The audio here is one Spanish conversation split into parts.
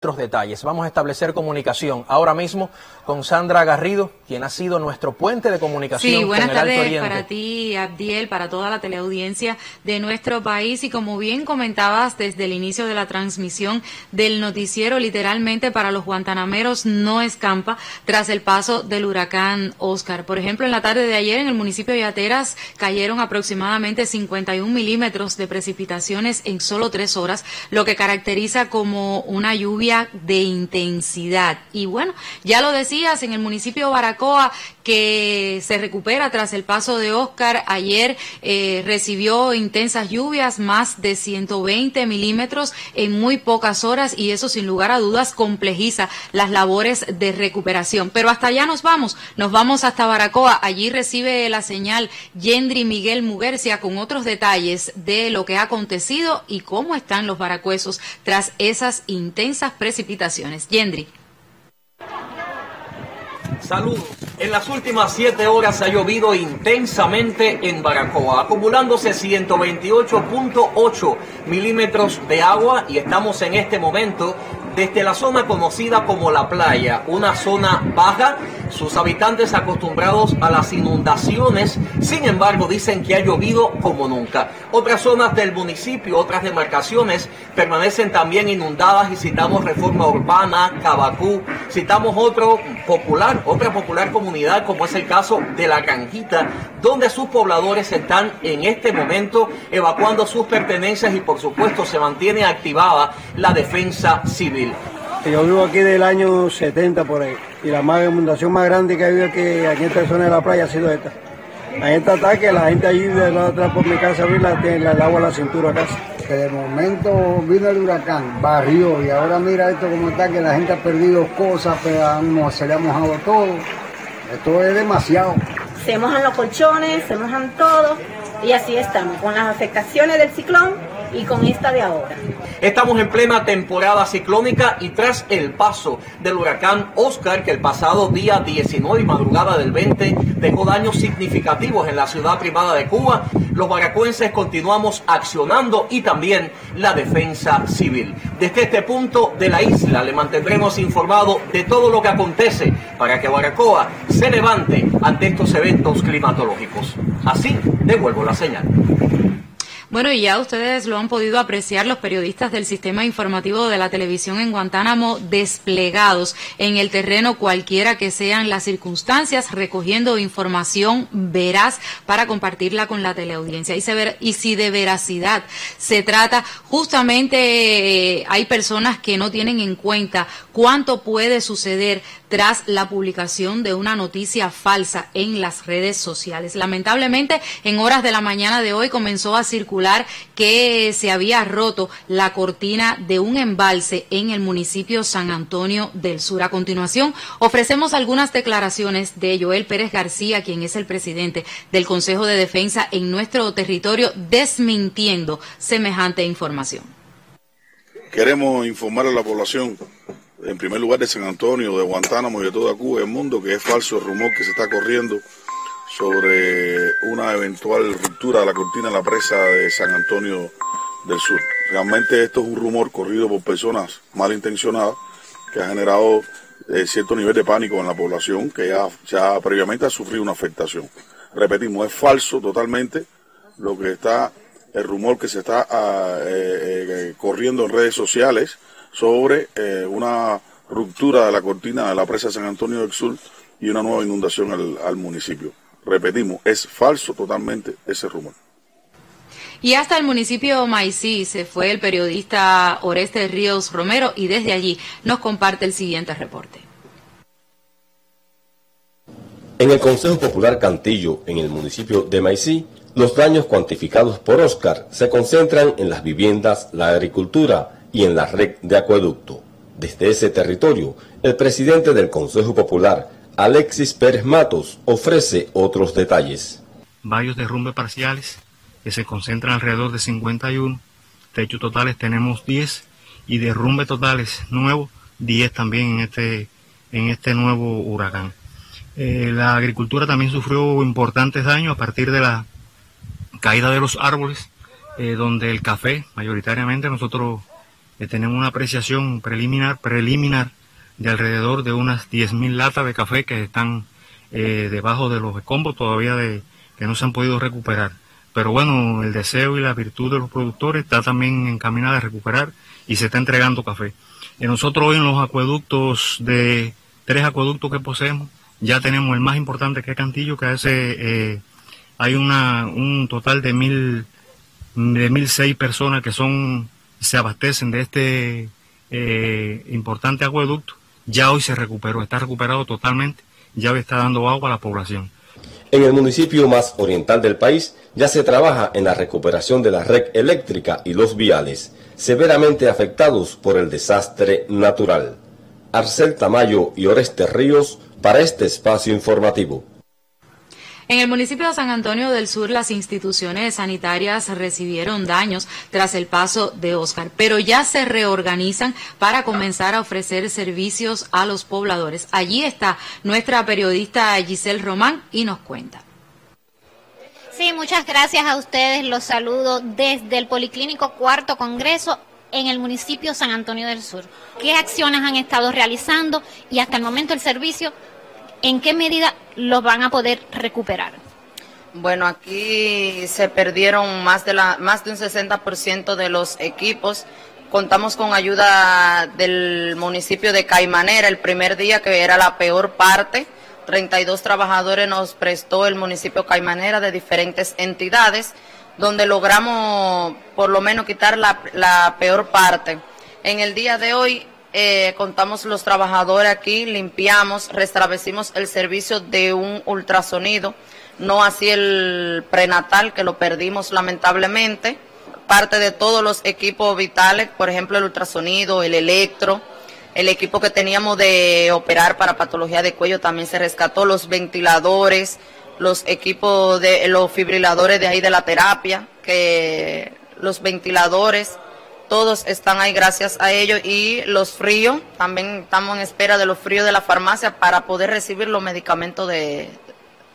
otros detalles. Vamos a establecer comunicación ahora mismo con Sandra Garrido, quien ha sido nuestro puente de comunicación sí, buenas tardes para ti, Abdiel, para toda la teleaudiencia de nuestro país y como bien comentabas desde el inicio de la transmisión del noticiero, literalmente para los guantanameros no escampa tras el paso del huracán Oscar. Por ejemplo, en la tarde de ayer en el municipio de Yateras cayeron aproximadamente 51 milímetros de precipitaciones en solo tres horas, lo que caracteriza como una lluvia de intensidad. Y bueno, ya lo decías, en el municipio de Baracoa, que se recupera tras el paso de Oscar, ayer eh, recibió intensas lluvias, más de 120 milímetros en muy pocas horas, y eso sin lugar a dudas complejiza las labores de recuperación. Pero hasta allá nos vamos, nos vamos hasta Baracoa, allí recibe la señal Yendri Miguel Muguercia con otros detalles de lo que ha acontecido y cómo están los baracuesos tras esas intensas precipitaciones. Yendri. Saludos. En las últimas siete horas ha llovido intensamente en Baracoa, acumulándose 128.8 milímetros de agua y estamos en este momento desde la zona conocida como la playa, una zona baja, sus habitantes acostumbrados a las inundaciones, sin embargo dicen que ha llovido como nunca. Otras zonas del municipio, otras demarcaciones permanecen también inundadas y citamos Reforma Urbana, Cabacú, citamos otro popular, otra popular comunidad como es el caso de La Granjita, donde sus pobladores están en este momento evacuando sus pertenencias y por supuesto se mantiene activada la defensa civil. Yo vivo aquí del año 70 por ahí y la más, inundación más grande que ha habido aquí, aquí en esta zona de la playa ha sido esta. La gente ataque, la gente allí de la otra por mi casa la tiene el agua a la cintura casi. Que de momento vino el huracán, barrió y ahora mira esto como está, que la gente ha perdido cosas, pero se le ha mojado todo. Esto es demasiado. Se mojan los colchones, se mojan todo y así estamos, con las afectaciones del ciclón y con esta de ahora. Estamos en plena temporada ciclónica y tras el paso del huracán Oscar, que el pasado día 19 y madrugada del 20 dejó daños significativos en la ciudad privada de Cuba, los baracuenses continuamos accionando y también la defensa civil. Desde este punto de la isla le mantendremos informado de todo lo que acontece para que Baracoa se levante ante estos eventos climatológicos. Así devuelvo la señal. Bueno, y ya ustedes lo han podido apreciar los periodistas del sistema informativo de la televisión en Guantánamo desplegados en el terreno cualquiera que sean las circunstancias, recogiendo información veraz para compartirla con la teleaudiencia. Y, ver, y si de veracidad se trata, justamente eh, hay personas que no tienen en cuenta cuánto puede suceder tras la publicación de una noticia falsa en las redes sociales. Lamentablemente, en horas de la mañana de hoy comenzó a circular que se había roto la cortina de un embalse en el municipio San Antonio del Sur. A continuación, ofrecemos algunas declaraciones de Joel Pérez García, quien es el presidente del Consejo de Defensa en nuestro territorio, desmintiendo semejante información. Queremos informar a la población en primer lugar de San Antonio, de Guantánamo y de toda Cuba y el mundo, que es falso el rumor que se está corriendo sobre una eventual ruptura de la cortina de la presa de San Antonio del Sur. Realmente esto es un rumor corrido por personas malintencionadas que ha generado eh, cierto nivel de pánico en la población que ya, ya previamente ha sufrido una afectación. Repetimos, es falso totalmente lo que está, el rumor que se está ah, eh, eh, corriendo en redes sociales sobre una ruptura de la cortina de la presa de San Antonio del Sur y una nueva inundación al, municipio. Repetimos, es falso totalmente ese rumor. Y hasta el municipio de Maicí se fue el periodista Oreste Ríos Romero y desde allí nos comparte el siguiente reporte. En el Consejo Popular Cantillo, en el municipio de Maicí, los daños cuantificados por Oscar se concentran en las viviendas, la agricultura, y en la red de acueducto. Desde ese territorio, el presidente del Consejo Popular, Alexis Pérez Matos, ofrece otros detalles. Varios derrumbes parciales que se concentran alrededor de 51, techos totales tenemos 10 y derrumbes totales nuevos 10 también en este, en este nuevo huracán. Eh, la agricultura también sufrió importantes daños a partir de la caída de los árboles, eh, donde el café, mayoritariamente nosotros tenemos una apreciación preliminar, preliminar de alrededor de unas 10.000 latas de café que están debajo de los escombros todavía de, que no se han podido recuperar. Pero bueno, el deseo y la virtud de los productores está también encaminada a recuperar y se está entregando café. Y nosotros hoy en los acueductos de tres acueductos que poseemos, ya tenemos el más importante que es Cantillo, que hace, eh, hay una, un total de mil, de mil seis personas que son, se abastecen de este eh, importante acueducto. Ya hoy se recuperó, está recuperado totalmente, ya hoy está dando agua a la población. En el municipio más oriental del país ya se trabaja en la recuperación de la red eléctrica y los viales, severamente afectados por el desastre natural. Arcel Tamayo y Oreste Ríos para este espacio informativo. En el municipio de San Antonio del Sur, las instituciones sanitarias recibieron daños tras el paso de Oscar, pero ya se reorganizan para comenzar a ofrecer servicios a los pobladores. Allí está nuestra periodista Giselle Román y nos cuenta. Sí, muchas gracias a ustedes. Los saludo desde el Policlínico Cuarto Congreso en el municipio San Antonio del Sur. ¿Qué acciones han estado realizando y hasta el momento el servicio ¿en qué medida lo van a poder recuperar? Bueno, aquí se perdieron más de, la, más de un 60% de los equipos. Contamos con ayuda del municipio de Caimanera el primer día, que era la peor parte. 32 trabajadores nos prestó el municipio Caimanera de diferentes entidades, donde logramos por lo menos quitar la, la peor parte. En el día de hoy eh, contamos los trabajadores aquí, limpiamos, restablecimos el servicio de un ultrasonido, no así el prenatal que lo perdimos lamentablemente. Parte de todos los equipos vitales, por ejemplo el ultrasonido, el electro, el equipo que teníamos de operar para patología de cuello también se rescató, los ventiladores, los equipos de los fibriladores de ahí de la terapia, que los ventiladores, todos están ahí gracias a ellos y los fríos, también estamos en espera de los fríos de la farmacia para poder recibir los medicamentos de,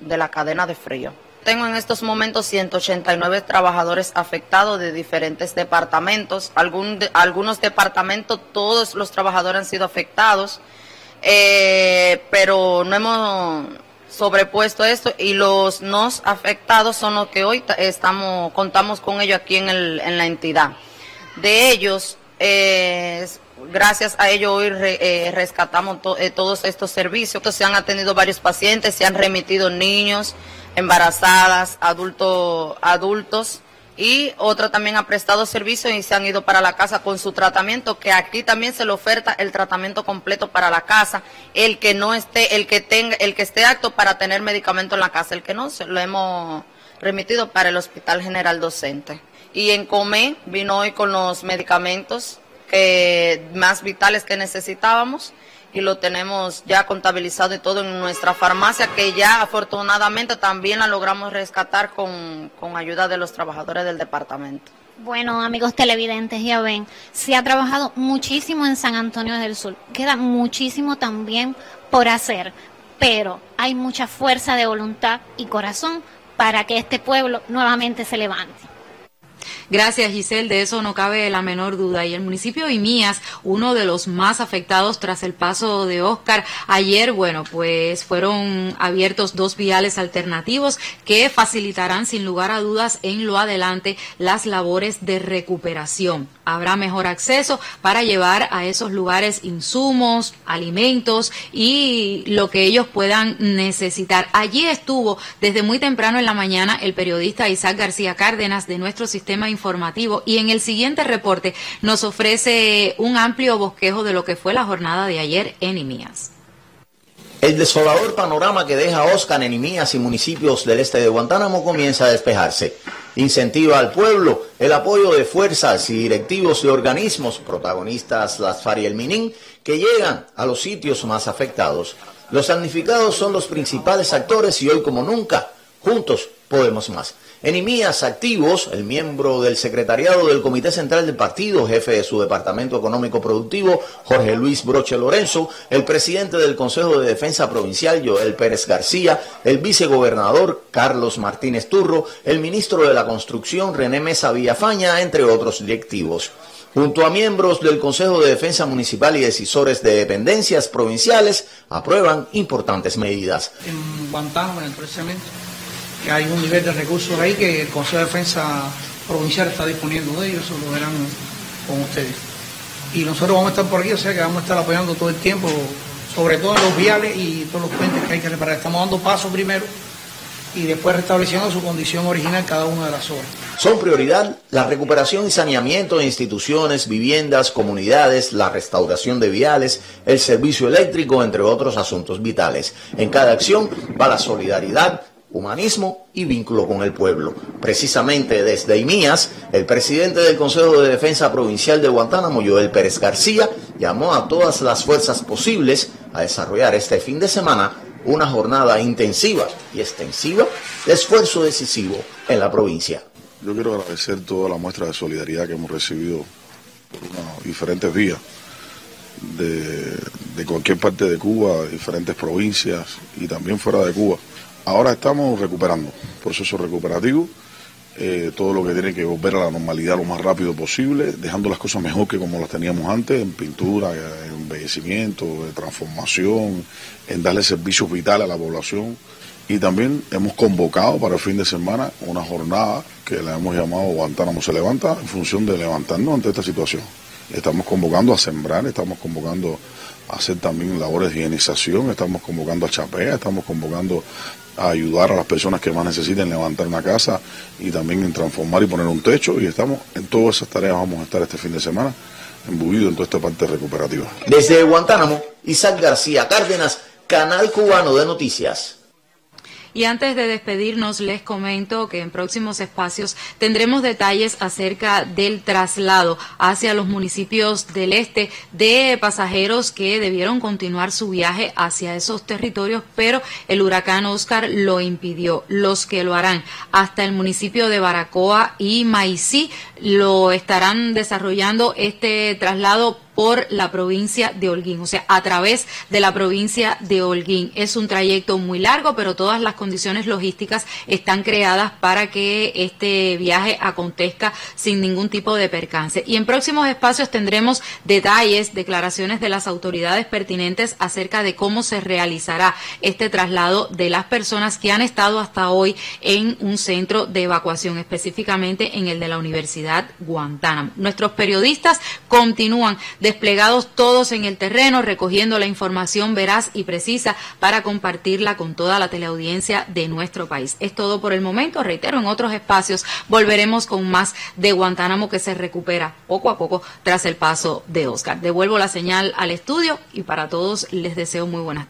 la cadena de frío. Tengo en estos momentos 189 trabajadores afectados de diferentes departamentos. algunos departamentos, todos los trabajadores han sido afectados, eh, pero no hemos sobrepuesto esto y los no afectados son los que hoy estamos contamos con ellos aquí en, el, en la entidad de ellos, eh, gracias a ellos hoy eh, rescatamos eh, todos estos servicios. Se han atendido varios pacientes, se han remitido niños, embarazadas, adultos, adultos y otra también ha prestado servicio y se han ido para la casa con su tratamiento, que aquí también se le oferta el tratamiento completo para la casa, el que no esté, el que tenga, el que esté apto para tener medicamento en la casa, el que no, se lo hemos remitido para el Hospital General Docente. Y en COME vino hoy con los medicamentos más vitales que necesitábamos y lo tenemos ya contabilizado y todo en nuestra farmacia, que ya afortunadamente también la logramos rescatar con, con ayuda de los trabajadores del departamento. Bueno, amigos televidentes, ya ven, se ha trabajado muchísimo en San Antonio del Sur. Queda muchísimo también por hacer, pero hay mucha fuerza de voluntad y corazón para que este pueblo nuevamente se levante. Gracias, Giselle. De eso no cabe la menor duda. Y el municipio de Imías, uno de los más afectados tras el paso de Oscar, ayer, bueno, pues fueron abiertos dos viales alternativos que facilitarán sin lugar a dudas en lo adelante las labores de recuperación. Habrá mejor acceso para llevar a esos lugares insumos, alimentos y lo que ellos puedan necesitar. Allí estuvo desde muy temprano en la mañana el periodista Isaac García Cárdenas de nuestro sistema informativo y en el siguiente reporte nos ofrece un amplio bosquejo de lo que fue la jornada de ayer en Imías. El desolador panorama que deja Oscar en Imías y municipios del este de Guantánamo comienza a despejarse. Incentiva al pueblo el apoyo de fuerzas y directivos de organismos protagonistas las FARC y el MININ que llegan a los sitios más afectados. Los damnificados son los principales actores y hoy como nunca, juntos podemos más. Enemías Activos, el miembro del secretariado del Comité Central del Partido, jefe de su Departamento Económico Productivo, Jorge Luis Broche Lorenzo, el presidente del Consejo de Defensa Provincial, Joel Pérez García, el vicegobernador Carlos Martínez Turro, el ministro de la Construcción, René Mesa Villafaña, entre otros directivos. junto a miembros del Consejo de Defensa Municipal y decisores de dependencias provinciales, aprueban importantes medidas. En Guantánamo, en el que hay un nivel de recursos ahí que el Consejo de Defensa Provincial está disponiendo de ellos, eso lo verán con ustedes. Y nosotros vamos a estar por aquí, o sea que vamos a estar apoyando todo el tiempo, sobre todo en los viales y todos los puentes que hay que reparar. Estamos dando paso primero y después restableciendo su condición original cada una de las obras. Son prioridad la recuperación y saneamiento de instituciones, viviendas, comunidades, la restauración de viales, el servicio eléctrico, entre otros asuntos vitales. En cada acción va la solidaridad, humanismo y vínculo con el pueblo. Precisamente desde IMIAS, el presidente del Consejo de Defensa Provincial de Guantánamo, Joel Pérez García, llamó a todas las fuerzas posibles a desarrollar este fin de semana una jornada intensiva y extensiva de esfuerzo decisivo en la provincia. Yo quiero agradecer toda la muestra de solidaridad que hemos recibido por unas diferentes vías de, de cualquier parte de Cuba, diferentes provincias y también fuera de Cuba. Ahora estamos recuperando, proceso recuperativo, eh, todo lo que tiene que volver a la normalidad lo más rápido posible, dejando las cosas mejor que como las teníamos antes, en pintura, en embellecimiento, en transformación, en darle servicios vitales a la población. Y también hemos convocado para el fin de semana una jornada que la hemos llamado Guantánamo se levanta en función de levantarnos ante esta situación. Estamos convocando a sembrar, estamos convocando a hacer también labores de higienización, estamos convocando a chapea, estamos convocando a ayudar a las personas que más necesiten levantar una casa y también en transformar y poner un techo y estamos en todas esas tareas vamos a estar este fin de semana embuido en toda esta parte recuperativa. Desde Guantánamo, Isaac García Cárdenas, Canal Cubano de Noticias. Y antes de despedirnos, les comento que en próximos espacios tendremos detalles acerca del traslado hacia los municipios del este de pasajeros que debieron continuar su viaje hacia esos territorios, pero el huracán Oscar lo impidió. Los que lo harán hasta el municipio de Baracoa y Maicí lo estarán desarrollando este traslado por la provincia de Holguín, o sea, a través de la provincia de Holguín. Es un trayecto muy largo, pero todas las condiciones logísticas están creadas para que este viaje acontezca sin ningún tipo de percance. Y en próximos espacios tendremos detalles, declaraciones de las autoridades pertinentes acerca de cómo se realizará este traslado de las personas que han estado hasta hoy en un centro de evacuación, específicamente en el de la Universidad Guantánamo. Nuestros periodistas continúan desplegados todos en el terreno, recogiendo la información veraz y precisa para compartirla con toda la teleaudiencia de nuestro país. Es todo por el momento. Reitero, en otros espacios volveremos con más de Guantánamo que se recupera poco a poco tras el paso de Oscar. Devuelvo la señal al estudio y para todos les deseo muy buenas